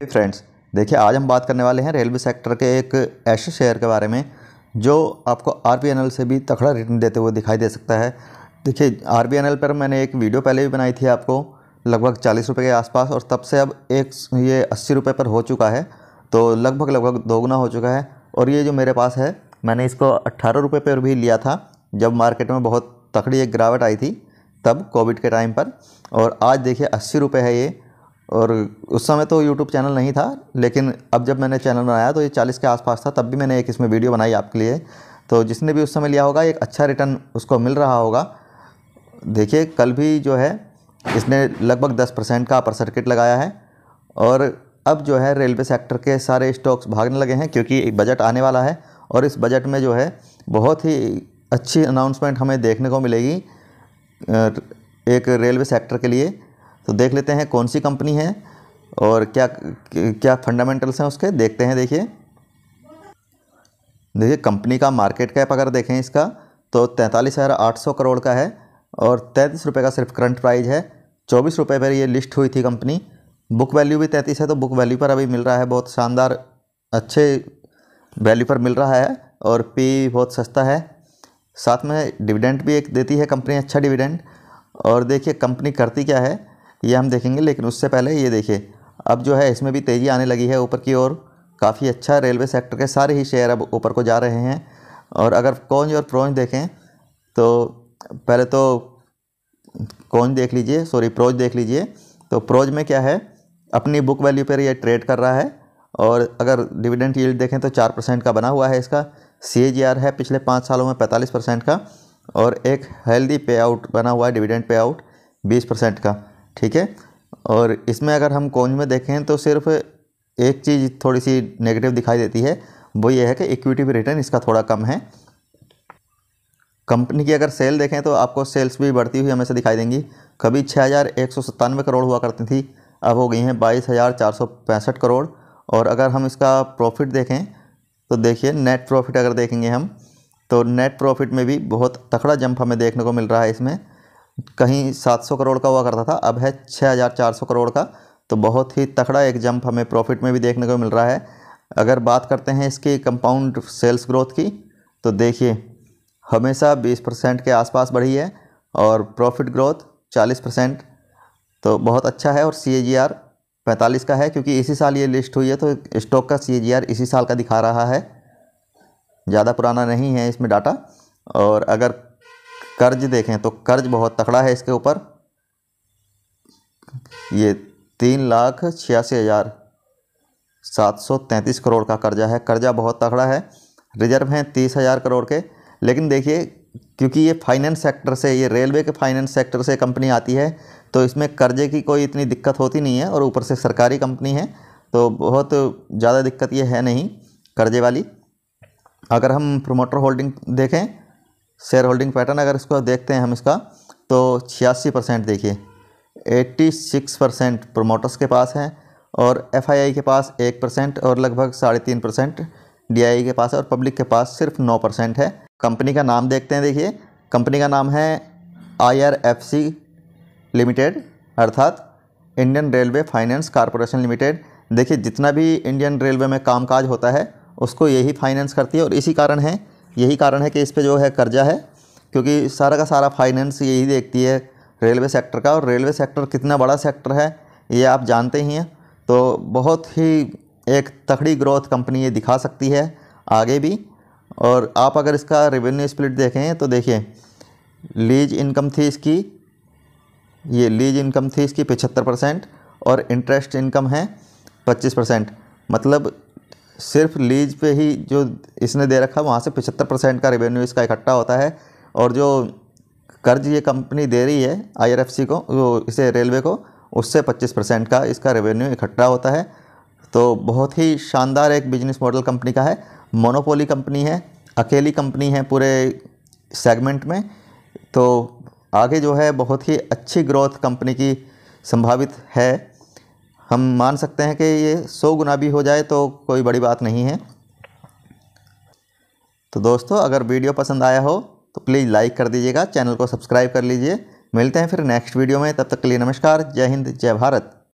Friends देखिए, आज हम बात करने वाले हैं रेलवे सेक्टर के एक ऐसे शेयर के बारे में, जो आपको आरबीएनएल से भी तकड़ा रिटर्न देते हुए दिखाई दे सकता है। देखिए, आरबीएनएल पर मैंने एक वीडियो पहले भी बनाई थी आपको, लगभग चालीस रुपये के आसपास, और तब से अब एक ये अस्सी रुपये पर हो चुका है तो लगभग लगभग दोगुना हो चुका है। और ये जो मेरे पास है, मैंने इसको अट्ठारह रुपये पर भी लिया था, जब मार्केट में बहुत तकड़ी एक गिरावट आई थी, तब कोविड के टाइम पर। और आज देखिए, अस्सी रुपये है ये और उस समय तो यूट्यूब चैनल नहीं था, लेकिन अब जब मैंने चैनल बनाया तो ये चालीस के आसपास था, तब भी मैंने एक इसमें वीडियो बनाई आपके लिए। तो जिसने भी उस समय लिया होगा, एक अच्छा रिटर्न उसको मिल रहा होगा। देखिए, कल भी जो है, इसने लगभग दस परसेंट का अपर सर्किट लगाया है और अब जो है, रेलवे सेक्टर के सारे स्टॉक्स भागने लगे हैं, क्योंकि एक बजट आने वाला है और इस बजट में जो है, बहुत ही अच्छी अनाउंसमेंट हमें देखने को मिलेगी एक रेलवे सेक्टर के लिए। तो देख लेते हैं कौन सी कंपनी है और क्या क्या फंडामेंटल्स हैं उसके। देखते हैं, देखिए। देखिए, कंपनी का मार्केट कैप अगर देखें इसका तो तैंतालीस हज़ार आठ सौ करोड़ का है और तैंतीस रुपये का सिर्फ़ करंट प्राइस है। चौबीस रुपये पर ये लिस्ट हुई थी कंपनी। बुक वैल्यू भी तैंतीस है तो बुक वैल्यू पर अभी मिल रहा है, बहुत शानदार, अच्छे वैल्यू पर मिल रहा है और पी बहुत सस्ता है। साथ में डिविडेंड भी एक देती है कंपनी अच्छा डिविडेंड। और देखिए, कंपनी करती क्या है? ये हम देखेंगे, लेकिन उससे पहले ये देखिए, अब जो है इसमें भी तेज़ी आने लगी है ऊपर की ओर। काफ़ी अच्छा रेलवे सेक्टर के सारे ही शेयर अब ऊपर को जा रहे हैं। और अगर कौन और प्रोज देखें तो पहले तो कौन देख लीजिए, सॉरी, प्रोज देख लीजिए। तो प्रोज में क्या है, अपनी बुक वैल्यू पर ये ट्रेड कर रहा है। और अगर डिविडेंड यील्ड देखें तो चार परसेंट का बना हुआ है इसका। सीएजीआर है पिछले पाँच सालों में पैंतालीस परसेंट का। और एक हेल्दी पे आउट बना हुआ है, डिविडेंड पे आउट, बीस परसेंट का। ठीक है? और इसमें अगर हम कौन में देखें तो सिर्फ़ एक चीज़ थोड़ी सी नेगेटिव दिखाई देती है, वो ये है कि इक्विटी भी रिटर्न इसका थोड़ा कम है। कंपनी की अगर सेल देखें तो आपको सेल्स भी बढ़ती हुई हमेशा दिखाई देंगी। कभी छः हज़ार एक सौ सत्तानवे करोड़ हुआ करती थी, अब हो गई हैं बाईस हज़ार चार सौ पैंसठ करोड़। और अगर हम इसका प्रॉफिट देखें तो देखिए नेट प्रॉफिट अगर देखेंगे हम तो नेट प्रॉफिट में भी बहुत तकड़ा जंप हमें देखने को मिल रहा है इसमें। कहीं 700 करोड़ का हुआ करता था, अब है 6400 करोड़ का। तो बहुत ही तकड़ा एक जंप हमें प्रॉफिट में भी देखने को मिल रहा है। अगर बात करते हैं इसकी कंपाउंड सेल्स ग्रोथ की तो देखिए, हमेशा 20 परसेंट के आसपास बढ़ी है और प्रॉफिट ग्रोथ 40 परसेंट। तो बहुत अच्छा है और सी ए जी आर पैंतालीस का है, क्योंकि इसी साल ये लिस्ट हुई है तो स्टॉक का सी ए जी आर इसी साल का दिखा रहा है। ज़्यादा पुराना नहीं है इसमें डाटा। और अगर कर्ज देखें तो कर्ज बहुत तकड़ा है इसके ऊपर। ये तीन लाख छियासी हज़ार सात सौ तैंतीस करोड़ का कर्जा है। कर्जा बहुत तगड़ा है। रिज़र्व हैं तीस हज़ार करोड़ के। लेकिन देखिए, क्योंकि ये फाइनेंस सेक्टर से, ये रेलवे के फाइनेंस सेक्टर से कंपनी आती है तो इसमें कर्जे की कोई इतनी दिक्कत होती नहीं है और ऊपर से सरकारी कंपनी है तो बहुत ज़्यादा दिक्कत ये है नहीं कर्जे वाली। अगर हम प्रोमोटर होल्डिंग देखें शेयर होल्डिंग पैटर्न अगर इसको देखते हैं हम इसका तो छियासी परसेंट देखिए एट्टी सिक्स परसेंट प्रोमोटर्स के पास है और एफआईआई के पास एक परसेंट और लगभग साढ़े तीन परसेंट डी के पास है और पब्लिक के पास सिर्फ़ नौ परसेंट है। कंपनी का नाम देखते हैं, देखिए। कंपनी का नाम है I R F C limited अर्थात Indian Railway Finance Corporation Limited देखिए, जितना भी इंडियन रेलवे में कामकाज होता है, उसको यही फाइनेंस करती है और इसी कारण है यही कारण है कि इस पर जो है कर्जा है, क्योंकि सारा का सारा फाइनेंस यही देखती है रेलवे सेक्टर का, और रेलवे सेक्टर कितना बड़ा सेक्टर है, ये आप जानते ही हैं। तो बहुत ही एक तकड़ी ग्रोथ कंपनी ये दिखा सकती है आगे भी। और आप अगर इसका रेवेन्यू स्प्लिट देखें तो देखिए लीज इनकम थी इसकी, ये लीज इनकम थी इसकी पचहत्तर परसेंट और इंटरेस्ट इनकम है पच्चीस परसेंट मतलब सिर्फ़ लीज पे ही जो इसने दे रखा, वहाँ से पचहत्तर परसेंट का रेवेन्यू इसका इकट्ठा होता है। और जो कर्ज ये कंपनी दे रही है आईआरएफसी को, वो इसे रेलवे को, उससे 25 परसेंट का इसका रेवेन्यू इकट्ठा होता है। तो बहुत ही शानदार एक बिज़नेस मॉडल कंपनी का है। मोनोपोली कंपनी है, अकेली कंपनी है पूरे सेगमेंट में। तो आगे जो है, बहुत ही अच्छी ग्रोथ कंपनी की संभावित है। हम मान सकते हैं कि ये सौ गुना भी हो जाए तो कोई बड़ी बात नहीं है। तो दोस्तों, अगर वीडियो पसंद आया हो तो प्लीज़ लाइक कर दीजिएगा, चैनल को सब्सक्राइब कर लीजिए। मिलते हैं फिर नेक्स्ट वीडियो में, तब तक के लिए नमस्कार, जय हिंद, जय भारत।